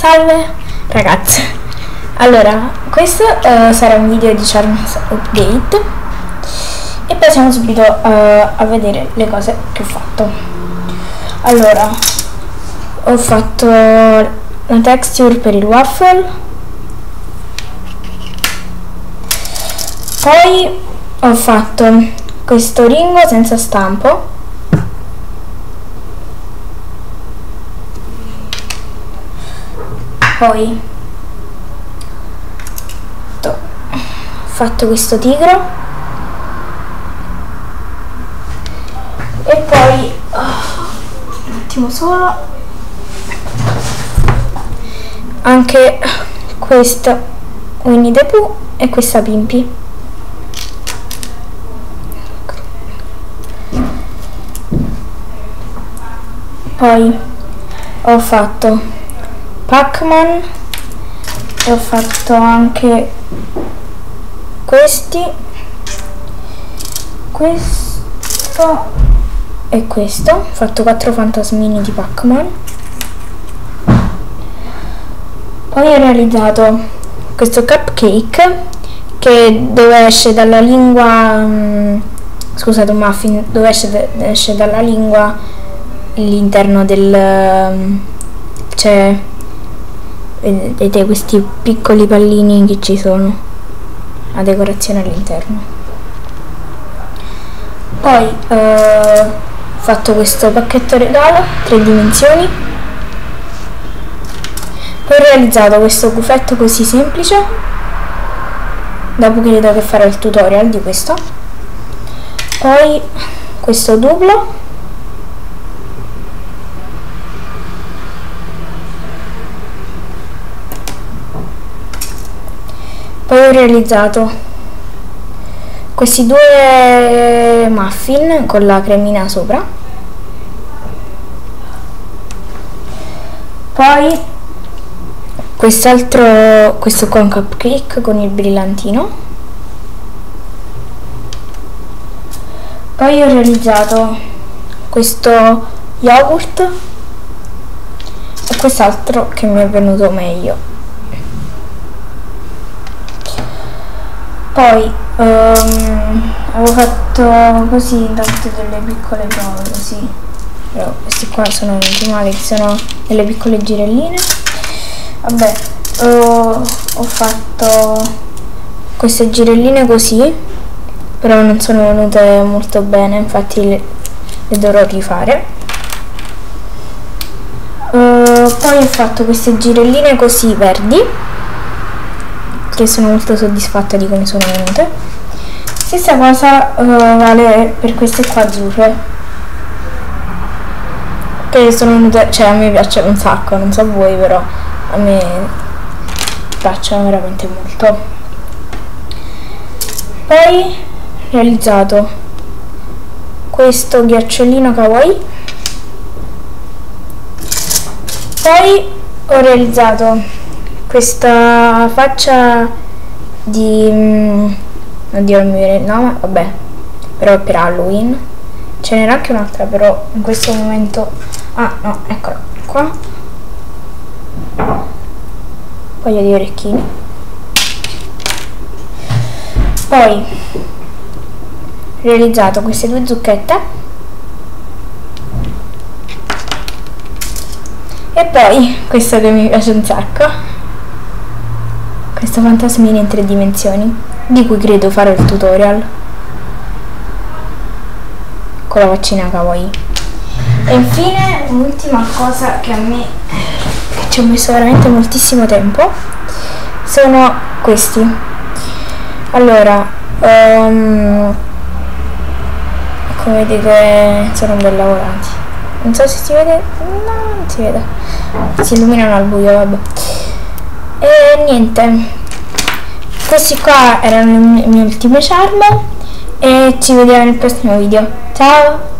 Salve ragazze, allora questo uh, sarà un video di Charms Update. E passiamo subito uh, a vedere le cose che ho fatto. Allora, ho fatto la texture per il waffle, poi ho fatto questo ringo senza stampo poi ho fatto questo tigro. E poi oh, un attimo solo. Anche questo Winnie the Pooh e questa Pimpi. Poi ho fatto Pac-Man. E ho fatto anche questi. Questo e questo. Ho fatto quattro fantasmini di Pac-Man. Poi ho realizzato questo cupcake che dove esce dalla lingua um, scusate un muffin dove esce, esce dalla lingua l'interno del cioè vedete questi piccoli pallini che ci sono a decorazione all'interno. Poi eh, ho fatto questo pacchetto regalo tre dimensioni. Poi ho realizzato questo gufetto così semplice. Dopo che vedo che farò il tutorial di questo. Poi questo duplo poi ho realizzato questi due muffin con la cremina sopra. Poi quest'altro questo con cupcake con il brillantino. Poi ho realizzato questo yogurt e quest'altro che mi è venuto meglio poi um, avevo fatto così intanto delle piccole prove così però questi qua sono venuti male sono delle piccole girelline. Vabbè ho, ho fatto queste girelline così però non sono venute molto bene infatti le, le dovrò rifare. Uh, poi ho fatto queste girelline così verdi che sono molto soddisfatta di come sono venute. Stessa cosa uh, vale per queste qua azzurre. Che sono venute cioè a me piacciono un sacco non so voi però a me piacciono veramente molto. Poi realizzato. Questo ghiacciolino kawaii. Poi ho realizzato questa faccia di mm, oddio non mi viene il nome vabbè però per Halloween. Ce n'era anche un'altra però in questo momento. Ah no eccola qua. Paio di orecchini. Poi realizzato queste due zucchette. E poi questo che mi piace un sacco questo fantasmino in tre dimensioni, di cui credo farò il tutorial con la vaccina kawaii. E infine un'ultima cosa che a me ci ho messo veramente moltissimo tempo sono questi. Allora, um, come vedete sono ben lavorati. Non so se si vede, no, non si vede. Si illuminano al buio, vabbè niente. Questi qua erano le mie ultime charm e ci vediamo nel prossimo video. Ciao